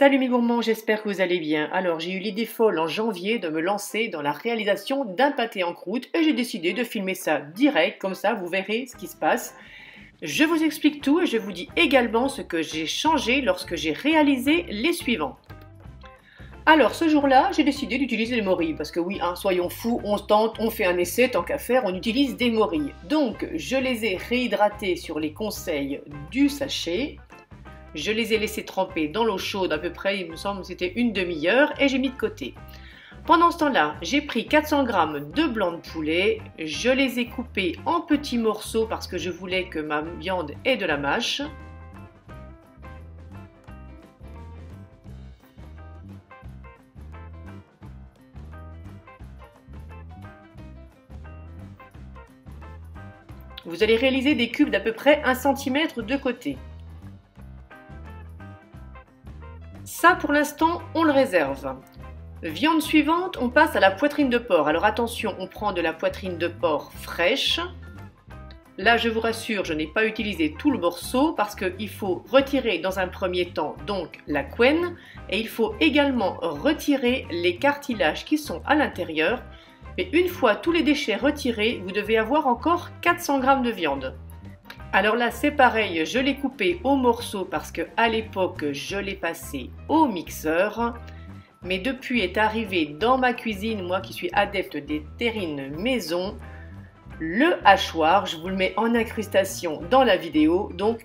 Salut mes gourmands, j'espère que vous allez bien. Alors j'ai eu l'idée folle en janvier de me lancer dans la réalisation d'un pâté en croûte et j'ai décidé de filmer ça direct, comme ça vous verrez ce qui se passe. Je vous explique tout et je vous dis également ce que j'ai changé lorsque j'ai réalisé les suivants. Alors ce jour-là, j'ai décidé d'utiliser les morilles, parce que oui, hein, soyons fous, on tente, on fait un essai, tant qu'à faire, on utilise des morilles. Donc je les ai réhydratés sur les conseils du sachet, je les ai laissés tremper dans l'eau chaude à peu près, il me semble c'était une demi-heure, et j'ai mis de côté. Pendant ce temps-là, j'ai pris 400 g de blanc de poulet, je les ai coupés en petits morceaux parce que je voulais que ma viande ait de la mâche. Vous allez réaliser des cubes d'à peu près 1 cm de côté. Pour l'instant, on le réserve. Viande suivante, on passe à la poitrine de porc. Alors attention, on prend de la poitrine de porc fraîche. Là, je vous rassure, je n'ai pas utilisé tout le morceau parce qu'il faut retirer dans un premier temps donc la couenne et il faut également retirer les cartilages qui sont à l'intérieur. Mais une fois tous les déchets retirés, vous devez avoir encore 400 g de viande. Alors là, c'est pareil, je l'ai coupé au morceau parce que à l'époque, je l'ai passé au mixeur. Mais depuis est arrivé dans ma cuisine, moi qui suis adepte des terrines maison, le hachoir. Je vous le mets en incrustation dans la vidéo. Donc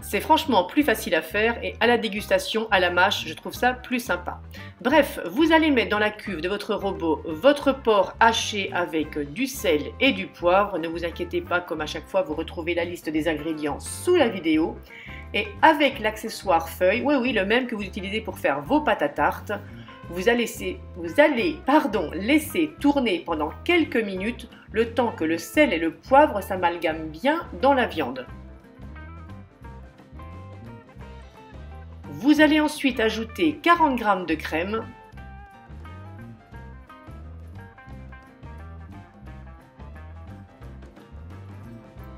c'est franchement plus facile à faire et à la dégustation, à la mâche, je trouve ça plus sympa. Bref, vous allez mettre dans la cuve de votre robot votre porc haché avec du sel et du poivre. Ne vous inquiétez pas, comme à chaque fois, vous retrouvez la liste des ingrédients sous la vidéo. Et avec l'accessoire feuille, oui oui, le même que vous utilisez pour faire vos pâtes à tarte, vous allez, laisser tourner pendant quelques minutes le temps que le sel et le poivre s'amalgament bien dans la viande. Vous allez ensuite ajouter 40 g de crème.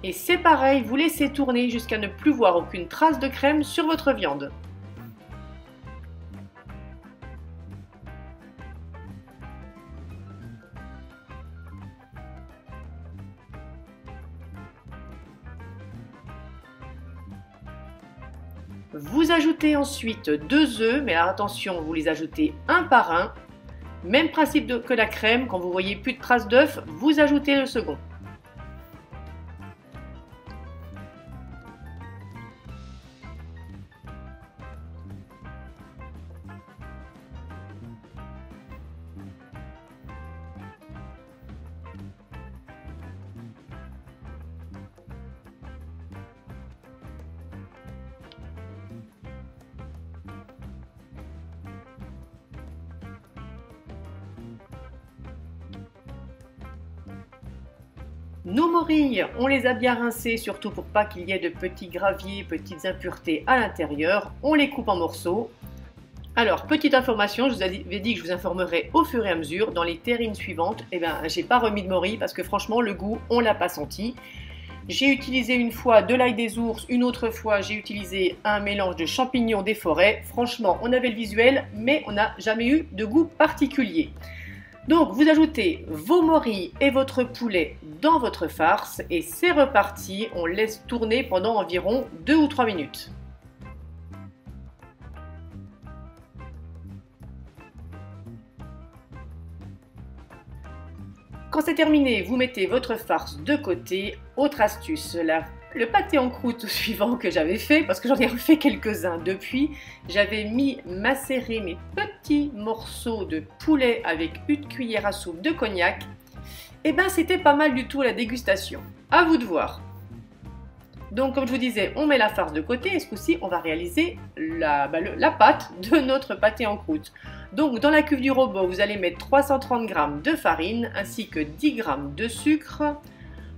Et c'est pareil, vous laissez tourner jusqu'à ne plus voir aucune trace de crème sur votre viande. Ensuite deux œufs, mais attention, vous les ajoutez un par un. Même principe que la crème, quand vous voyez plus de traces d'œufs, vous ajoutez le second. Nos morilles, on les a bien rincées, surtout pour pas qu'il y ait de petits graviers, petites impuretés à l'intérieur. On les coupe en morceaux. Alors, petite information, je vous avais dit que je vous informerai au fur et à mesure. Dans les terrines suivantes, eh ben, j'ai pas remis de morilles parce que franchement, le goût, on l'a pas senti. J'ai utilisé une fois de l'ail des ours, une autre fois j'ai utilisé un mélange de champignons des forêts. Franchement, on avait le visuel, mais on n'a jamais eu de goût particulier. Donc vous ajoutez vos morilles et votre poulet dans votre farce et c'est reparti, on laisse tourner pendant environ 2 ou 3 minutes. Quand c'est terminé, vous mettez votre farce de côté. Autre astuce, le pâté en croûte suivant que j'avais fait, parce que j'en ai refait quelques-uns depuis, j'avais mis macérer mes petits morceaux de poulet avec une cuillère à soupe de cognac. Et eh ben c'était pas mal du tout la dégustation. À vous de voir. Donc comme je vous disais, on met la farce de côté et ce coup-ci, on va réaliser la, bah, la, pâte de notre pâté en croûte. Donc dans la cuve du robot, vous allez mettre 330 g de farine ainsi que 10 g de sucre,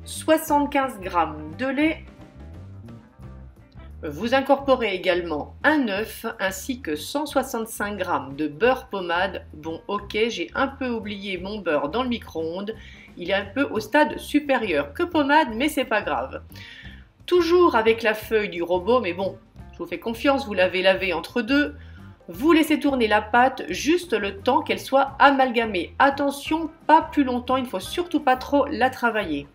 75 g de lait. Vous incorporez également un œuf ainsi que 165 g de beurre pommade. Bon ok, j'ai un peu oublié mon beurre dans le micro-ondes. Il est un peu au stade supérieur que pommade, mais c'est pas grave. Toujours avec la feuille du robot, mais bon, je vous fais confiance, vous l'avez lavé entre deux. Vous laissez tourner la pâte juste le temps qu'elle soit amalgamée. Attention, pas plus longtemps, il ne faut surtout pas trop la travailler.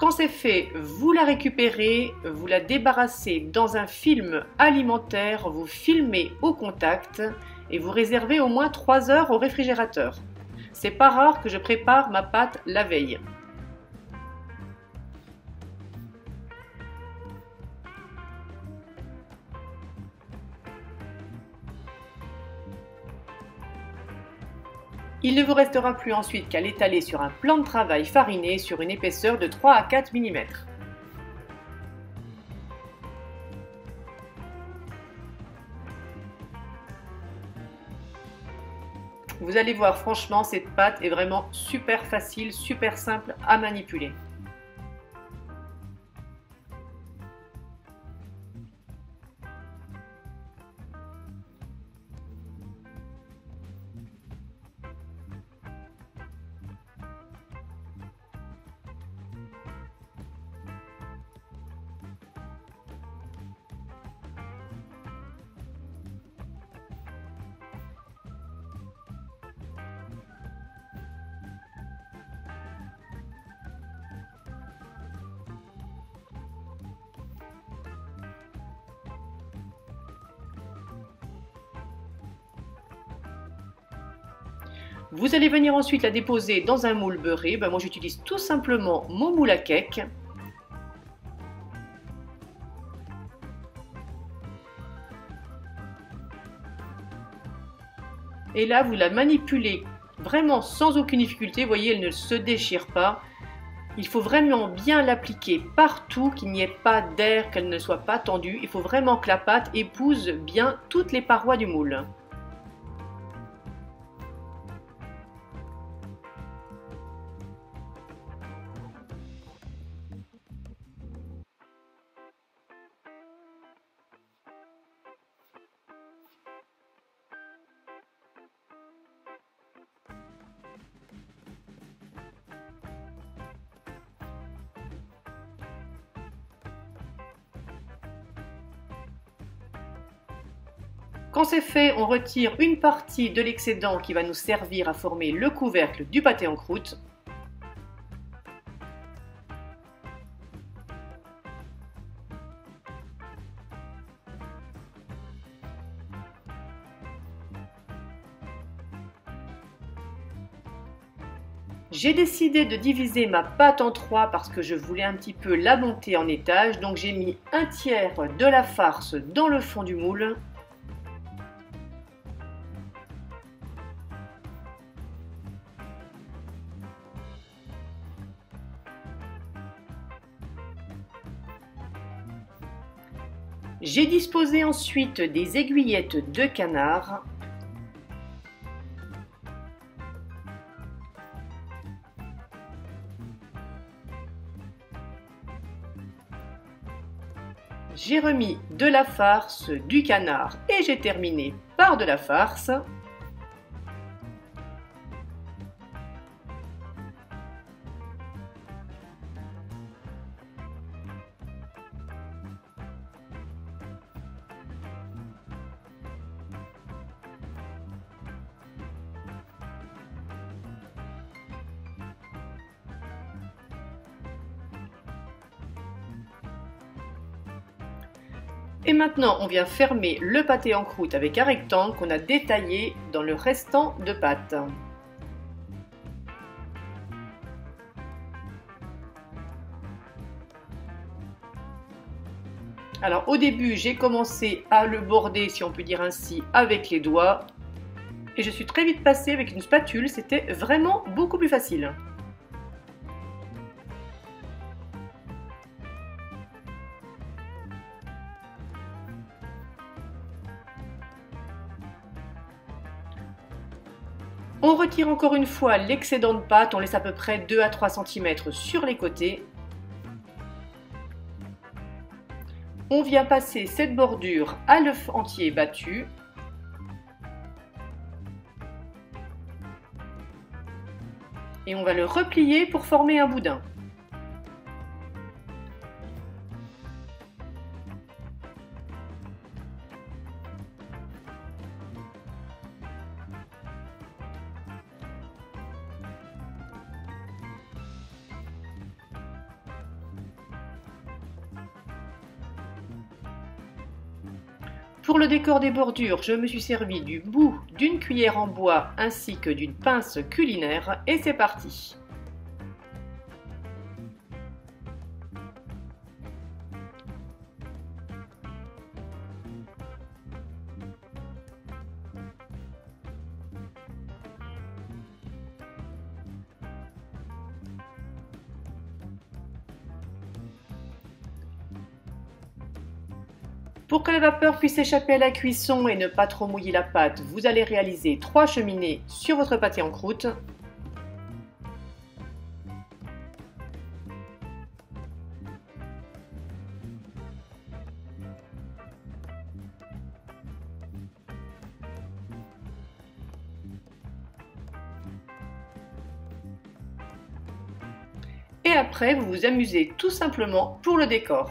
Quand c'est fait, vous la récupérez, vous la débarrassez dans un film alimentaire, vous filmez au contact et vous réservez au moins 3 heures au réfrigérateur. C'est pas rare que je prépare ma pâte la veille. Il ne vous restera plus ensuite qu'à l'étaler sur un plan de travail fariné sur une épaisseur de 3 à 4 mm. Vous allez voir, franchement, cette pâte est vraiment super facile, super simple à manipuler. Vous allez venir ensuite la déposer dans un moule beurré. Ben, moi j'utilise tout simplement mon moule à cake. Et là, vous la manipulez vraiment sans aucune difficulté. Vous voyez, elle ne se déchire pas. Il faut vraiment bien l'appliquer partout, qu'il n'y ait pas d'air, qu'elle ne soit pas tendue. Il faut vraiment que la pâte épouse bien toutes les parois du moule. Quand c'est fait, on retire une partie de l'excédent qui va nous servir à former le couvercle du pâté en croûte. J'ai décidé de diviser ma pâte en trois parce que je voulais un petit peu la monter en étage. Donc j'ai mis un tiers de la farce dans le fond du moule J'ai disposé ensuite des aiguillettes de canard. J'ai remis de la farce, du canard et j'ai terminé par de la farce. Et maintenant, on vient fermer le pâté en croûte avec un rectangle qu'on a détaillé dans le restant de pâte. Alors au début, j'ai commencé à le border, si on peut dire ainsi, avec les doigts. Et je suis très vite passée avec une spatule, c'était vraiment beaucoup plus facile. On retire encore une fois l'excédent de pâte, on laisse à peu près 2 à 3 cm sur les côtés. On vient passer cette bordure à l'œuf entier battu. Et on va le replier pour former un boudin. Pour le décor des bordures, je me suis servi du bout d'une cuillère en bois ainsi que d'une pince culinaire et c'est parti. Pour que la vapeur puisse échapper à la cuisson et ne pas trop mouiller la pâte, vous allez réaliser trois cheminées sur votre pâté en croûte. Et après, vous vous amusez tout simplement pour le décor.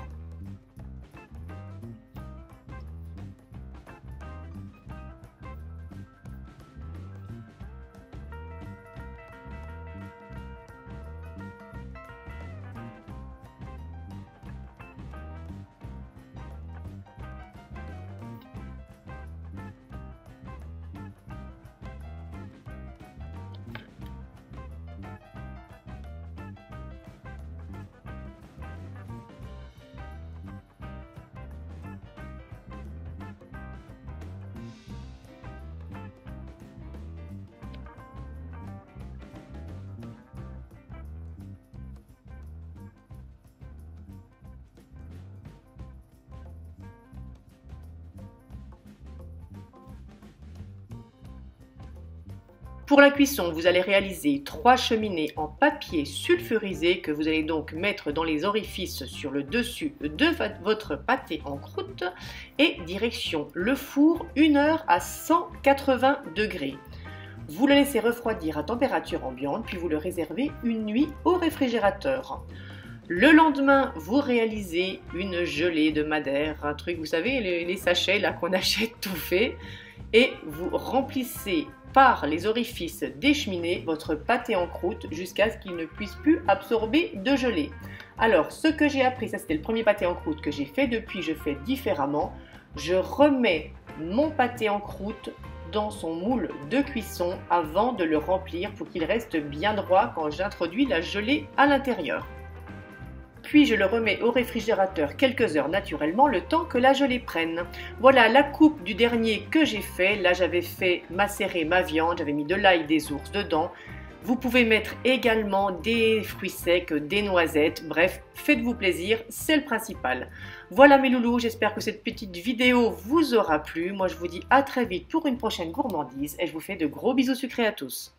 Pour la cuisson, vous allez réaliser trois cheminées en papier sulfurisé que vous allez donc mettre dans les orifices sur le dessus de votre pâté en croûte et direction le four 1 heure à 180 degrés. Vous le laissez refroidir à température ambiante puis vous le réservez une nuit au réfrigérateur. Le lendemain, vous réalisez une gelée de madère, un truc, vous savez, les, les sachets là qu'on achète tout fait, et vous remplissez par les orifices des cheminées votre pâté en croûte jusqu'à ce qu'il ne puisse plus absorber de gelée. Alors, ce que j'ai appris, ça c'était le premier pâté en croûte que j'ai fait, depuis je fais différemment. Je remets mon pâté en croûte dans son moule de cuisson avant de le remplir pour qu'il reste bien droit quand j'introduis la gelée à l'intérieur puis je le remets au réfrigérateur quelques heures naturellement le temps que la gelée prenne. Voilà la coupe du dernier que j'ai fait. Là j'avais fait macérer ma viande, j'avais mis de l'ail des ours dedans. Vous pouvez mettre également des fruits secs, des noisettes, bref, faites-vous plaisir, c'est le principal. Voilà mes loulous, j'espère que cette petite vidéo vous aura plu. Moi je vous dis à très vite pour une prochaine gourmandise et je vous fais de gros bisous sucrés à tous.